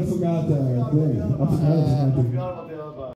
Afogada, afogada. Afogada, afogada.